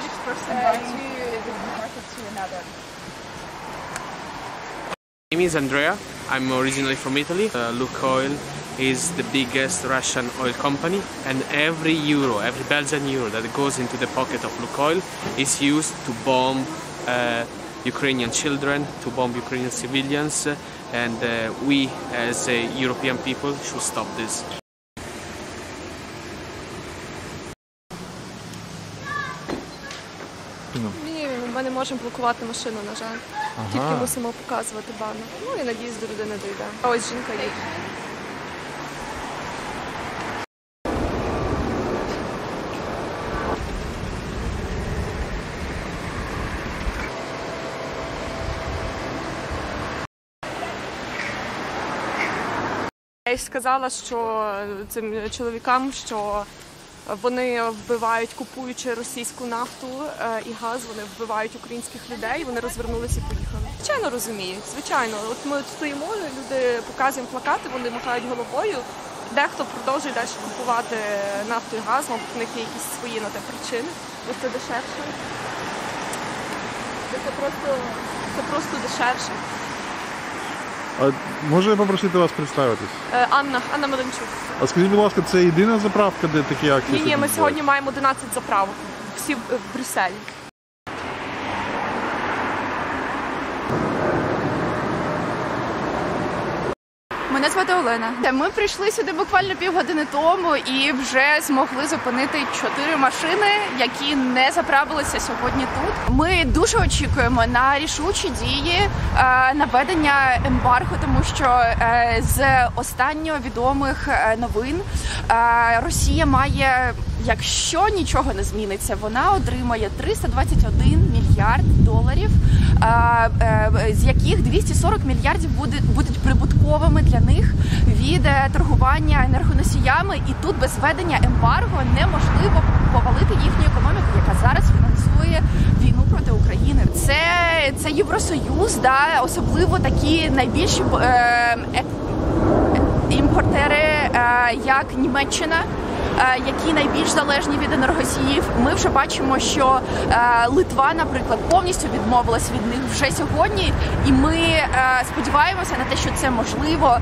person to another. My name is Andrea. I'm originally from Italy. Uh, Lukoil is the biggest Russian oil company, and every euro, every Belgian euro that goes into the pocket of Lukoil is used to bomb uh, Ukrainian children, to bomb Ukrainian civilians, uh, and uh, we, as European people, should stop this. Ні, ми не можемо блокувати машину, на жаль. Тільки мусимо показувати банер. Ну і надіюсь, до людини дійде. А ось жінка їде. Я їй сказала, що цим чоловікам, що вони вбивають, купуючи російську нафту е, і газ, вони вбивають українських людей. Вони розвернулися і поїхали. Звичайно, розуміють. Звичайно, от ми стоїмо, люди показуємо плакати, вони махають головою. Дехто продовжує далі купувати нафту і газ, мабуть, в них є якісь свої на те причини, бо це дешевше. Це просто, це просто дешевше. А може попросити вас представитись? Е, Анна, Анна Меленчук. А скажіть, будь ласка, це єдина заправка, де такі акції? Ні, ні, ми сьогодні маємо 11 заправок. Всі в в Брюсселі. Мене звати Олена. Ми прийшли сюди буквально півгодини тому і вже змогли зупинити чотири машини, які не заправилися сьогодні тут. Ми дуже очікуємо на рішучі дії е, наведення ембарго, тому що е, з останньо відомих е, новин Росія має, якщо нічого не зміниться, вона отримає 321 мільярд з яких 240 мільярдів будуть прибутковими для них від е, торгування енергоносіями. І тут без введення ембарго неможливо повалити їхню економіку, яка зараз фінансує війну проти України. Це, це Євросоюз, да, особливо такі найбільші е, е, імпортери, е, як Німеччина. Е, Які найбільш залежні від енергосіїв, ми вже бачимо, що е, Литва, наприклад, повністю відмовилась від них вже сьогодні, і ми е, сподіваємося на те, що це можливо.